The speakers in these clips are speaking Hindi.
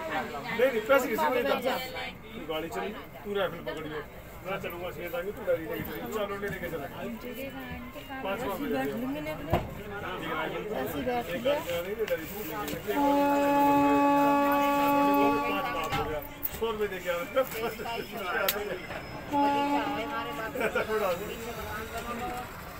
नहीं नहीं पैसे किसी को नहीं तू गाड़ी चली तू राइफल पकड़ियो मैं चलूँगा सीधा आगे तू गाड़ी चली लेके चला। पाँच गाड़ी नहीं लेके पाँच बाप हो गया सौ रुपये दे आ ऐसा थोड़ा जब मैं उनसे कोई पौधा ना जो नहीं ना के तो क्या कर ला सावन में जाओ के तो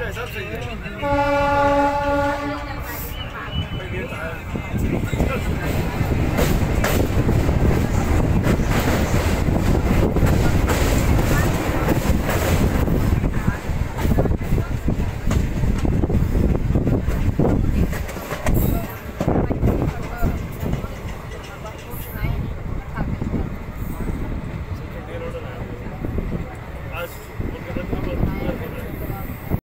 Thank.